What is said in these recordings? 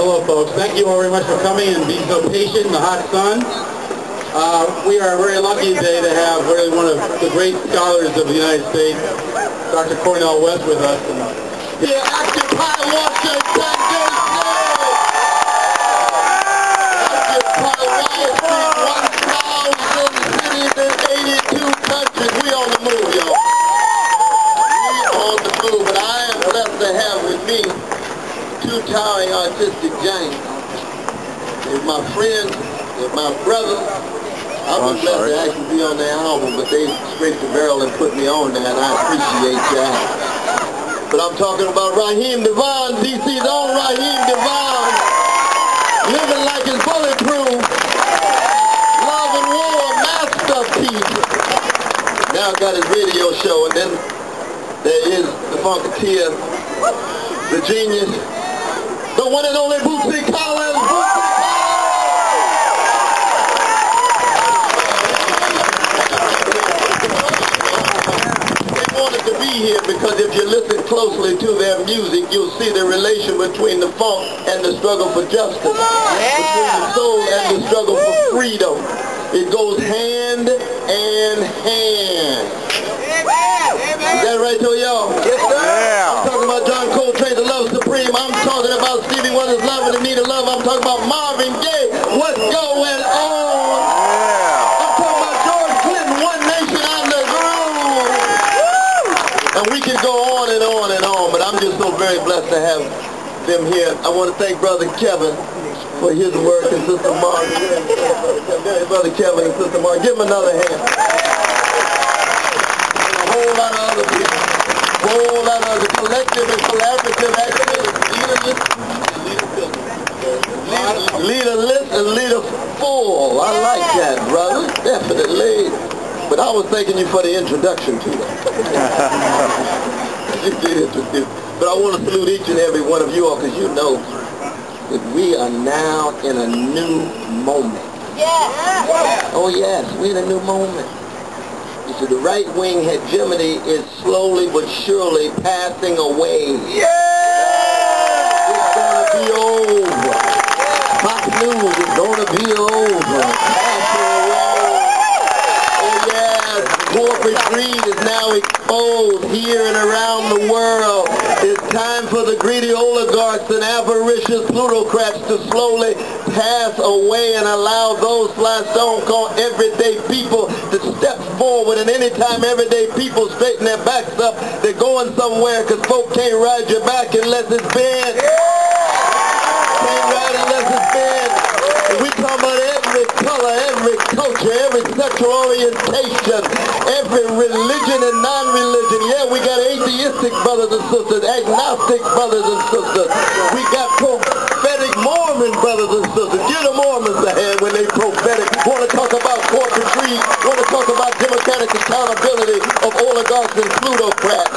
Hello, folks. Thank you all very much for coming and being so patient in the hot sun. Uh, we are very lucky today to have really one of the great scholars of the United States, Dr. Cornel West, with us. And, yeah, Occupy Washington, D.C. Occupy Wall Street, 1,000 cities in 82 countries. We on the move, y'all. We on the move, and I am blessed to have with me two towering artistic giants. They're my friends, they're my brothers. I've oh, been blessed to actually be on their album, but they scraped the barrel and put me on there, and I appreciate that. But I'm talking about Raheem DeVaughn, DC's own Raheem DeVaughn, living like it's bulletproof, love and war, masterpiece. Now got his radio show, and then there is the Funkateer, the genius, the one and only Bootsy Collins. Bootsy They wanted to be here because if you listen closely to their music, you'll see the relation between the funk and the struggle for justice, between the soul and the struggle for freedom. It goes hand in hand. Is that right, to y'all? Very blessed to have them here. I want to thank Brother Kevin for his work and Sister Mark. Brother Kevin and Sister Mark. Give him another hand. And a whole lot of other people. A whole lot of other collective and collaborative activities. Leader list and leader full. I like that, brother. Definitely. But I was thanking you for the introduction to them. you did introduce. But I want to salute each and every one of you all because you know that we are now in a new moment. Yeah! Oh yes, we're in a new moment. You see, the right-wing hegemony is slowly but surely passing away. Yeah! It's gonna be over. Fox News is gonna be over. Passing away. Oh yes, corporate greed is now exposed here and around the world. It's time for the greedy oligarchs and avaricious plutocrats to slowly pass away and allow those Sly Stone called everyday people to step forward. And anytime everyday people straighten their backs up, they're going somewhere because folk can't ride your back unless it's bent. Can't ride unless it's bent. And we talk about every color, every culture, every sexual orientation, every religion and non-religion. Yeah, we got atheistic brothers and sisters, agnostic brothers and sisters. We got prophetic Mormon brothers and sisters. Give the Mormons a hand when they prophetic. Want to talk about corporate greed. Want to talk about democratic accountability of oligarchs and plutocrats.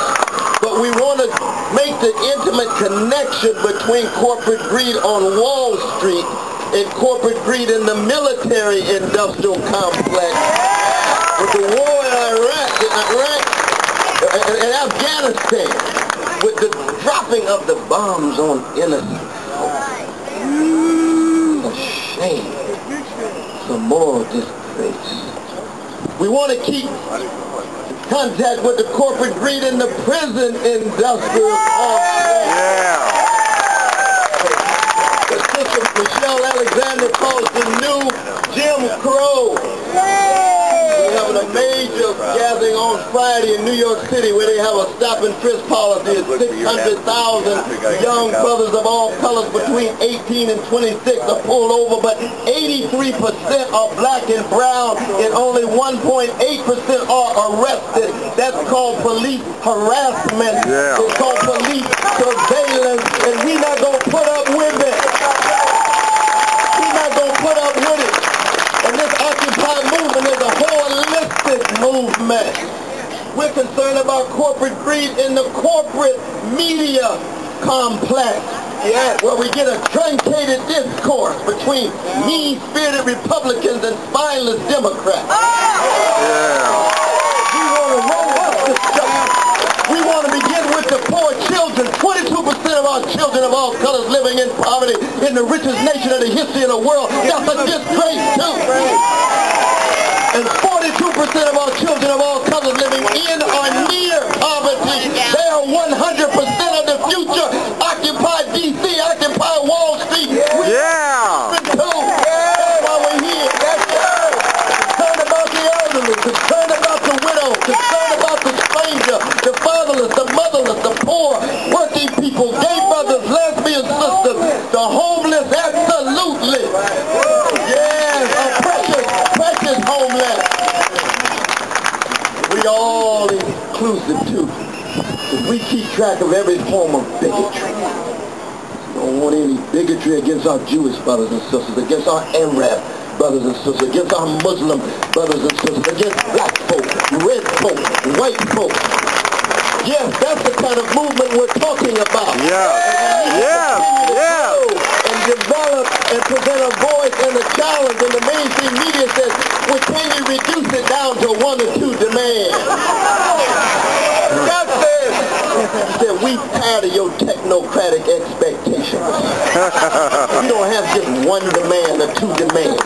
But we want to make the intimate connection between corporate greed on Wall Street and corporate greed in the military industrial complex. With the war in Iraq, in Iraq, Afghanistan, with the dropping of the bombs on innocent folk. A mm, shame. Some more disgrace. We want to keep contact with the corporate greed in the prison industrial complex. The sister Michelle Alexander calls the new Jim Crow. We're having a major gathering on Friday in New York City where they have a stop and frisk policy. It's 600,000 young brothers of all colors between 18 and 26 are pulled over, but 83% are black and brown and only 1.8% are arrested. That's called police harassment. Yeah. It's called police surveillance, and we're not going to put up with it. We're not going to put up with it. And this Occupy movement is a holistic We're concerned about corporate greed in the corporate media complex. Yeah, where we get a truncated discourse between mean-spirited Republicans and spineless Democrats. Ah! We want to roll up the stuff. We want to begin with the poor children. 22% of our children of all colors living in poverty in the richest nation of the history of the world. That's a disgrace too. And 42% of our children of all colors living in or near poverty. They are 100% of the future. Occupy D.C., occupy Wall Street. We Yeah. too. That's why we're here. Concerned about the elderly, concerned about the widow, concerned about the stranger, the fatherless, the motherless, the poor, working people, gay brothers, lesbian sisters, the homeless, absolutely. Yes, a precious, precious homeland. We all inclusive too. If we keep track of every form of bigotry, we don't want any bigotry against our Jewish brothers and sisters, against our Arab brothers and sisters, against our Muslim brothers and sisters, against black folk, red folk, white folk. Yes, that's the kind of movement we're talking about. Yeah. Yeah. Yeah. Develop and present a voice and a challenge. And the mainstream media says, well, can you reduce it down to one or two demands? It. He said, we tired of your technocratic expectations. we don't have just one demand or two demands.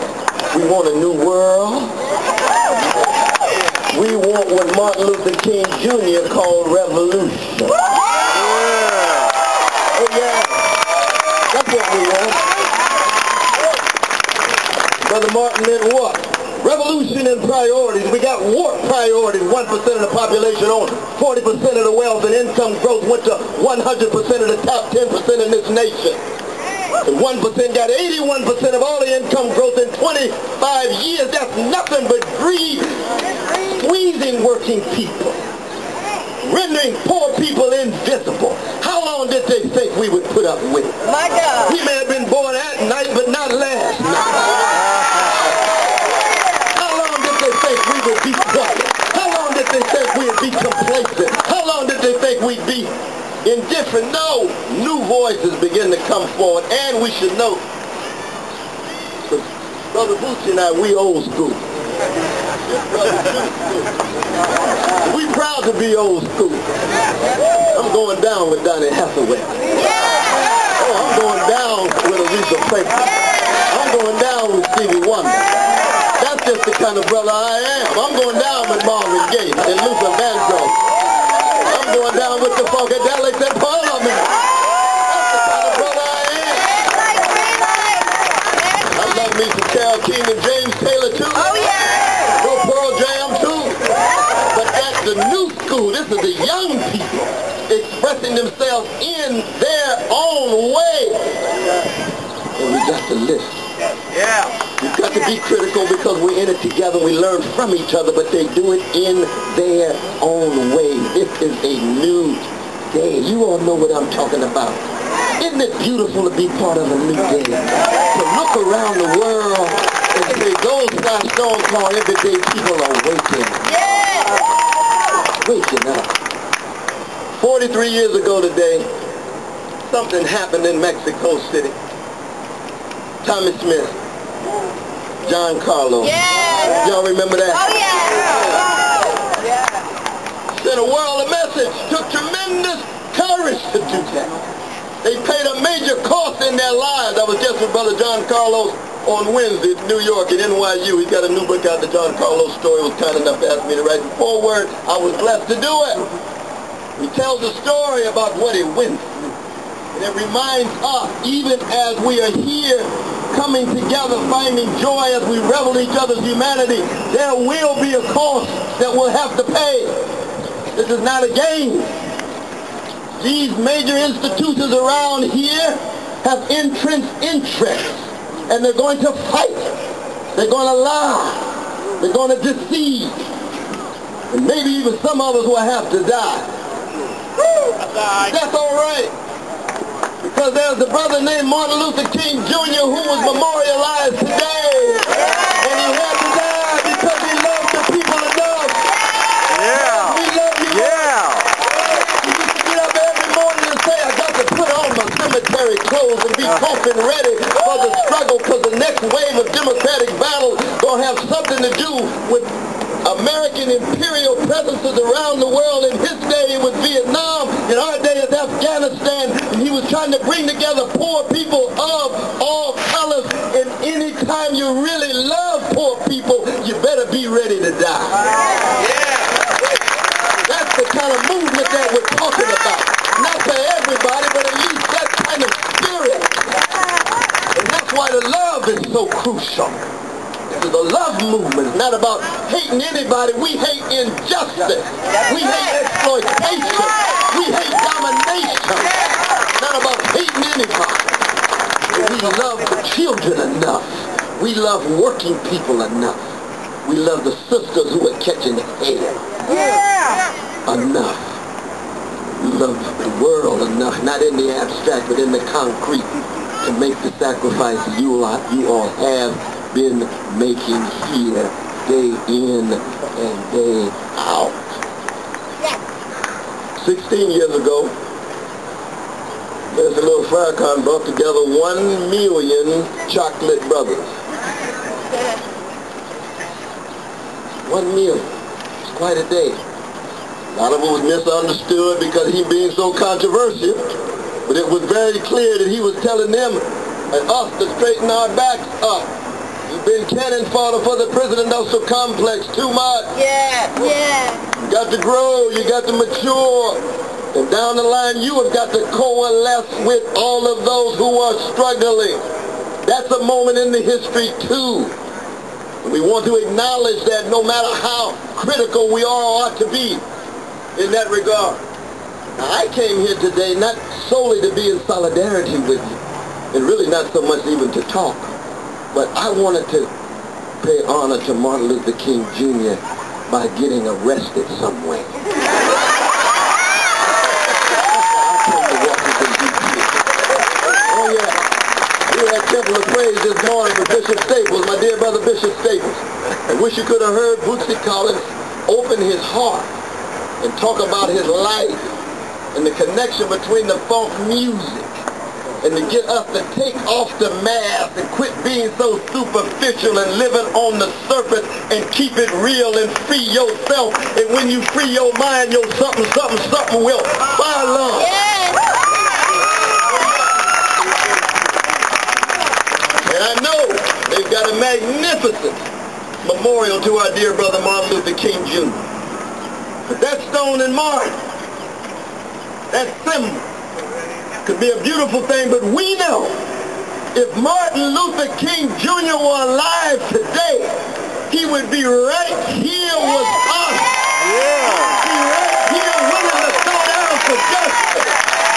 We want a new world. We want what Martin Luther King Jr. called revolution. Oh yeah, that's what we want. Brother Martin meant what? Revolution and priorities. We got warped priorities. 1% of the population owned 40% of the wealth and income growth went to 100% of the top 10% in this nation. And 1% got 81% of all the income growth in 25 years. That's nothing but greed, squeezing working people, rendering poor people invisible. How long did they think we would put up with it? My God. We may have been born at night, but not last night. How long did they think we would be quiet? How long did they think we'd be complacent? How long did they think we'd be indifferent? No, new voices begin to come forward, and we should know. Brother Bootsy and I, we old school. We proud to be old school. I'm going down with Donny Hathaway. Oh, I'm going down with Aretha Franklin. I'm going down with Stevie Wonder. That's just the kind of brother I am. I'm going down with Marvin Gaye and Luther Vandross. I'm going down with the Funkadelics and Parliament. That's the kind of brother I am. I love me some Carole King and James Taylor too. Oh, yeah. Go Pearl Jam too. But that's the new school. This is the young people expressing themselves in their own way. And we got to listen. Yeah. We've got to be critical because we're in it together. We learn from each other, but they do it in their own way. This is a new day. You all know what I'm talking about. Isn't it beautiful to be part of a new day? To look around the world and say, those Sly Stone called everyday people are waking. Up. 43 years ago today, something happened in Mexico City. Tommie Smith, John Carlos. Yeah. Y'all remember that? Oh, yeah. Sent a world a message. Took tremendous courage to do that. They paid a major cost in their lives. I was just with Brother John Carlos on Wednesday in New York at NYU. He's got a new book out, The John Carlos Story. Was kind enough to ask me to write the foreword. I was blessed to do it. He tells a story about what he went through. And it reminds us, even as we are here coming together, finding joy as we revel in each other's humanity, there will be a cost that we'll have to pay. This is not a game. These major institutions around here have entrenched interests, and they're going to fight. They're going to lie. They're going to deceive. And maybe even some of us will have to die. That's all right. Because there's a brother named Martin Luther King Jr. who was memorialized today. And he had to die because he loved the people enough. Yeah. We love you. Yeah. He used to get up every morning and say, I got to put on my and be coffin ready for the struggle because the next wave of democratic battle going to have something to do with American imperial presences around the world. In his day, it was Vietnam. In our day, it's Afghanistan. And he was trying to bring together poor people of all colors. And anytime you really love poor people, you better be ready to die. Yeah. That's the kind of movement that we're talking about. Not for everybody, but at least that kind of spirit. And that's why the love is so crucial. This is a love movement. It's not about hating anybody. We hate injustice. We hate exploitation. We hate domination. Not about hating anybody. We love the children enough. We love working people enough. We love the sisters who are catching hell Yeah. enough. We love the world enough, not in the abstract, but in the concrete, to make the sacrifices you, are, you all have been making here, day in and day out. 16 years ago, Mr. Louis Farrakhan brought together one million chocolate brothers. One million. It's quite a day. A lot of it was misunderstood because he being so controversial. But it was very clear that he was telling them and us to straighten our backs up. You've been cannon fodder for the prison industrial complex too much. Yeah. Yeah. You got to grow, you got to mature. And down the line, you have got to coalesce with all of those who are struggling. That's a moment in the history, too. And we want to acknowledge that no matter how critical we are or ought to be in that regard. Now, I came here today not solely to be in solidarity with you, and really not so much even to talk, but I wanted to pay honor to Martin Luther King Jr. by getting arrested somewhere. Oh yeah. Temple of Praise this morning with Bishop Staples, my dear brother Bishop Staples. I wish you could have heard Bootsy Collins open his heart and talk about his life and the connection between the funk music and to get us to take off the mask and quit being so superficial and living on the surface and keep it real and free yourself. And when you free your mind, your something, something, something will follow. And I know they've got a magnificent memorial to our dear brother Martin Luther King Jr. But that stone in Martin, that symbol, could be a beautiful thing, but we know if Martin Luther King Jr. were alive today, he would be right here with us. Yeah. He would Be right here willing to throw down for justice.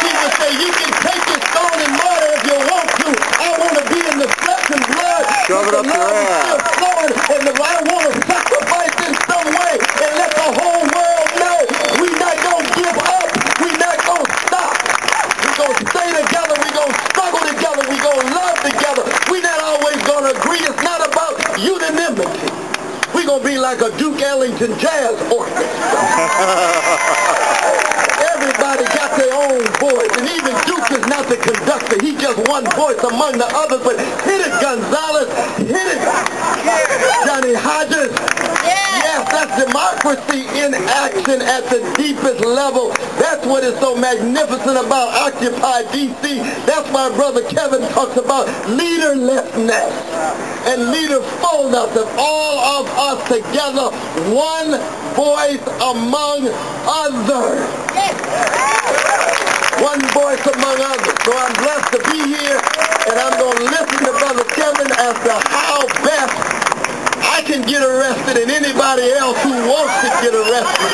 He would say, you can take your stone and mortar if you want to. I want to be in the flesh and blood. Shove it up the your ass. still flowing, and the, I want to sacrifice in some way and let the whole world know we're not going to give up. We're not going to stop. We're going to stay together. We're going to struggle together. We're going to love together. We're not always going to agree. It's not about unanimity. We're going to be like a Duke Ellington jazz orchestra. Everybody got their own voice, and even Duke is not the conductor. He's just one voice among the others. But hit it, Gonsalves. Hit it, Johnny Hodges. Yes, that's democracy in action at the deepest level. That's what is so magnificent about Occupy DC. That's why Brother Kevin talks about leaderlessness and leaderfulness of all of us together, one voice among others. One voice among others. So I'm blessed to be here, and I'm going to listen to Brother Kevin as to how best I can get arrested and anybody else who wants to get arrested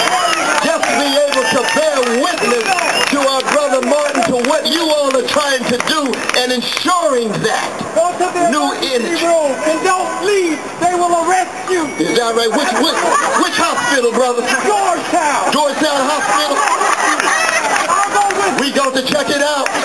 just be able to bear witness to our brother Martin to what you all are trying to do and ensuring that Go to the New energy. room and don't leave. They will arrest you. is that right? Which which which hospital, brother? Georgetown. Georgetown Hospital to check it out.